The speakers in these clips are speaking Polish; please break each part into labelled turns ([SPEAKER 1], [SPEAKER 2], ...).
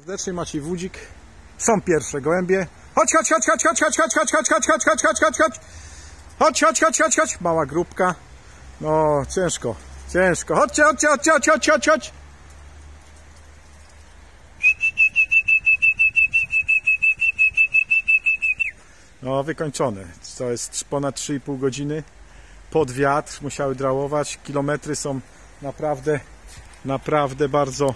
[SPEAKER 1] Serdecznie Maciej Wódzik. Są pierwsze gołębie. Chodź, chodź, chodź, chodź, chodź, chodź, chodź, chodź, chodź, chodź, chodź, chodź, chodź, chodź, chodź. Chodź, chodź, chodź, chodź, chodź. Mała grupka. No, ciężko, ciężko. Chodźcie, chodźcie, chodźcie, chodź, chodź, chodź, chodź. No, wykończone. To jest ponad 3,5 godziny. Pod wiatr musiały drałować. Kilometry są naprawdę, naprawdę bardzo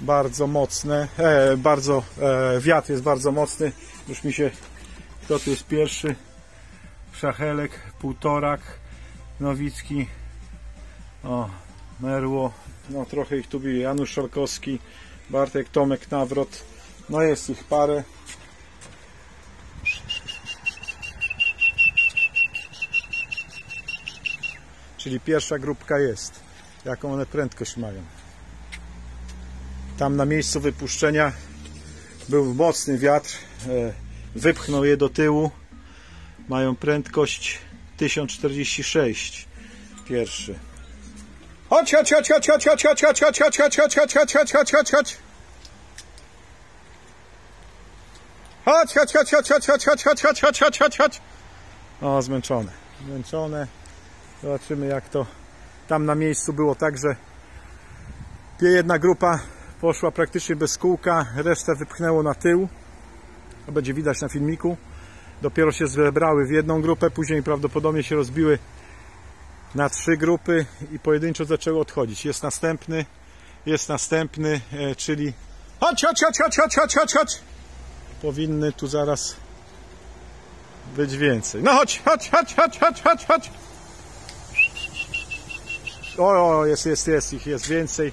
[SPEAKER 1] bardzo mocne, e, bardzo, e, wiatr jest bardzo mocny, już mi się, kto tu jest pierwszy, Szachelek, Półtorak, Nowicki, o, Merło, no trochę ich tu bije, Janusz Szalkowski, Bartek, Tomek, Nawrot, no jest ich parę, czyli pierwsza grupka jest, jaką one prędkość mają. Tam na miejscu wypuszczenia był mocny wiatr, e, wypchnął je do tyłu. Mają prędkość 1046. Pierwszy. Chodź, chodź, chodź, chodź, chodź, chodź, chodź, chodź, chodź, chodź, chodź, chodź, chodź, chodź, chodź, chodź, chodź. Chodź, chodź, chodź, chodź, chodź, chodź, chodź, chodź, chodź, chodź, chodź, chodź, chodź. O, zmęczone. Zmęczone. Zobaczymy jak to tam na miejscu było tak, że jedna grupa poszła praktycznie bez kółka, resztę wypchnęło na tył. To będzie widać na filmiku. Dopiero się zebrały w jedną grupę, później prawdopodobnie się rozbiły na trzy grupy i pojedynczo zaczęły odchodzić. Jest następny, jest następny, e, czyli chodź, chodź, chodź, chodź, chodź, chodź, chodź, chodź. Powinny tu zaraz być więcej. No chodź, chodź, chodź, chodź, chodź, chodź, chodź. O, jest, jest, jest ich, jest więcej.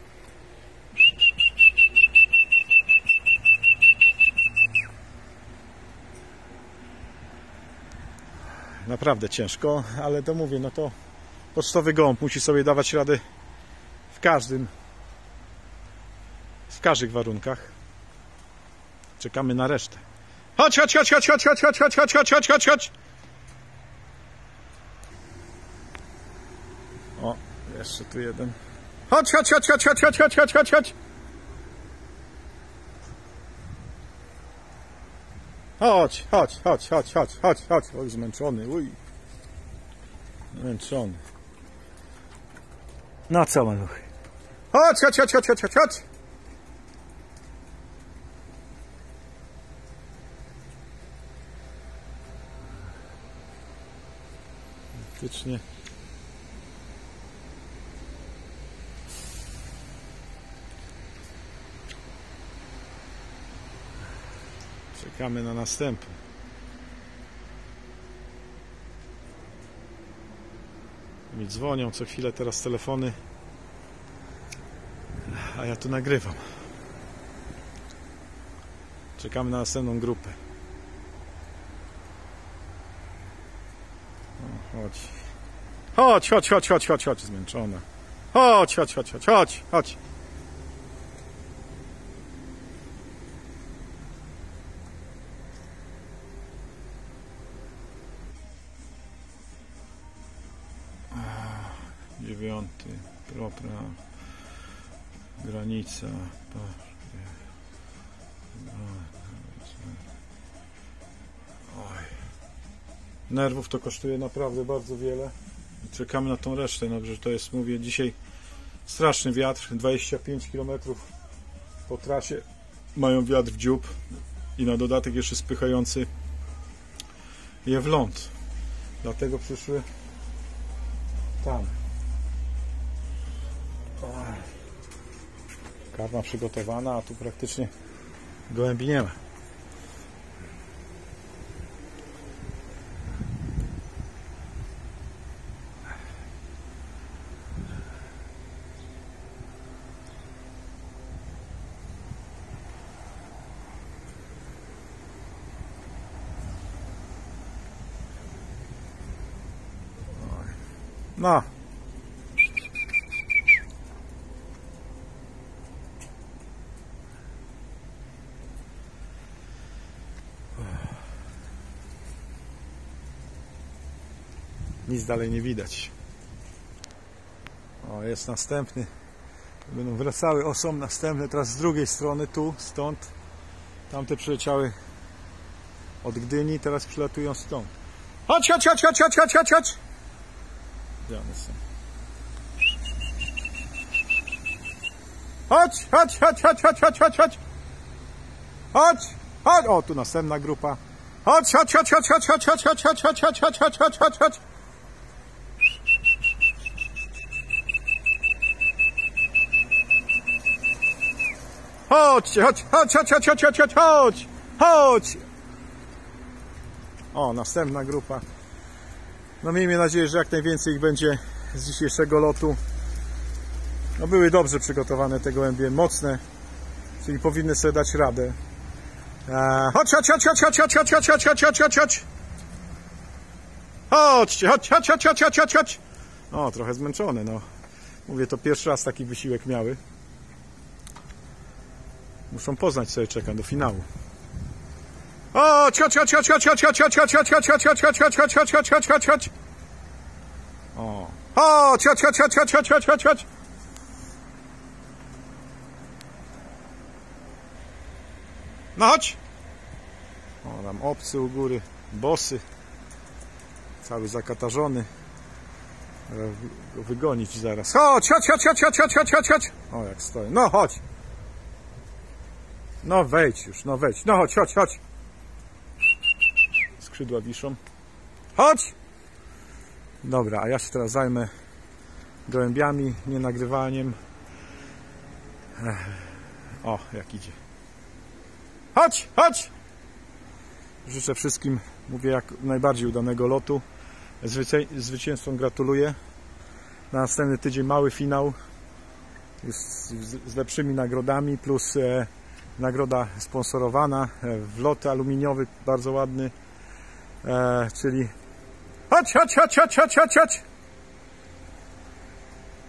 [SPEAKER 1] naprawdę ciężko, ale to mówię, no to pocztowy gąb musi sobie dawać radę w każdym w każdych warunkach. Czekamy na resztę. Chodź, chodź, chodź, chodź, chodź, chodź, chodź, chodź, chodź, chodź, chodź, chodź, chodź. O, jeszcze tu jeden. Chodź, chodź, chodź, chodź, chodź, chodź, chodź, chodź, chodź, chodź. Chodź, chodź, chodź, chodź, chodź, chodź. Oj, zmęczony, uj. Zmęczony. No co, maluchy? Chodź, chodź, chodź, chodź, chodź, chodź, chodź. Faktycznie. Czekamy na następny. Mi dzwonią co chwilę teraz telefony, a ja tu nagrywam. Czekamy na następną grupę. O, chodź. Chodź, chodź, chodź, chodź, chodź, chodź, zmęczona. Chodź, chodź, chodź, chodź, chodź, chodź. Propra, granica, Oj. Nerwów to kosztuje naprawdę bardzo wiele. Czekamy na tą resztę, no, że to jest, mówię, dzisiaj straszny wiatr, 25 km po trasie mają wiatr w dziób i na dodatek jeszcze spychający je w ląd. Dlatego przyszły tam. Karma przygotowana, a tu praktycznie gołębi nie ma. No, Nic dalej nie widać. O, jest następny. Będą wracały. O, są następne. Teraz z drugiej strony, tu, stąd. Tamte przyleciały od Gdyni, teraz przylatują stąd. Chodź, chodź, chodź, chodź, chodź, chodź, chodź, chodź. Gdzie one są? Chodź, chodź, chodź, chodź, chodź, chodź, chodź, chodź. Chodź, chodź. O, tu następna grupa. Chodź, chodź, chodź, chodź, chodź, chodź, chodź, chodź, chodź, chodź, chodź, chodź, chodź, chodź, Chodźcie, chodź, chodź, chodź, chodź, chodź, chodź, chodź, chodź, chodź. O, następna grupa. No miejmy nadzieję, że jak najwięcej ich będzie z dzisiejszego lotu. No były dobrze przygotowane te gołębie, mocne, czyli powinny sobie dać radę. Eee, chodź, chodź, chodź, chodź, chodź, chodź, chodź, chodź, chodź, chodź, chodź, chodź, chodź. Chodźcie, chodź, chodź, chodź, chodź, chodź, chodź, chodź. O, trochę zmęczone, no. Mówię, to pierwszy raz taki wysiłek miały. Muszą poznać sobie, czekam do finału. Chodź, chodź, chodź, chodź, chodź, chodź, chodź, chodź, chodź, chodź, chodź, chodź, chodź, chodź, chodź, chodź, chodź, chodź, chodź. O. Chodź, chodź, chodź, chodź, chodź, chodź, chodź, chodź, chodź. No chodź. O, tam obcy u góry, bosy. Cały zakatarzony. Go wygonić zaraz. Chodź, chodź, chodź, chodź, chodź, chodź, chodź, chodź. O, jak stoi. No, chodź. No wejdź już, no wejdź. No chodź, chodź, chodź. Skrzydła wiszą. Chodź! Dobra, a ja się teraz zajmę gołębiami, nie nagrywaniem. O, jak idzie. Chodź, chodź! Życzę wszystkim, mówię, jak najbardziej udanego lotu. Zwycię zwycięstwom gratuluję. Na następny tydzień mały finał. Z, z lepszymi nagrodami, plus e, nagroda sponsorowana, e, wlot aluminiowy, bardzo ładny. E, czyli chodź, chodź, chodź, chodź, chodź, chodź, chodź.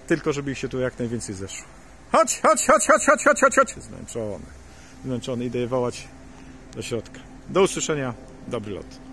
[SPEAKER 1] Tylko żeby ich się tu jak najwięcej zeszło. Chodź, chodź, chodź, chodź, chodź, chodź, chodź, chodź. Zmęczony. Zmęczony. Idę je wołać do środka. Do usłyszenia. Dobry lot.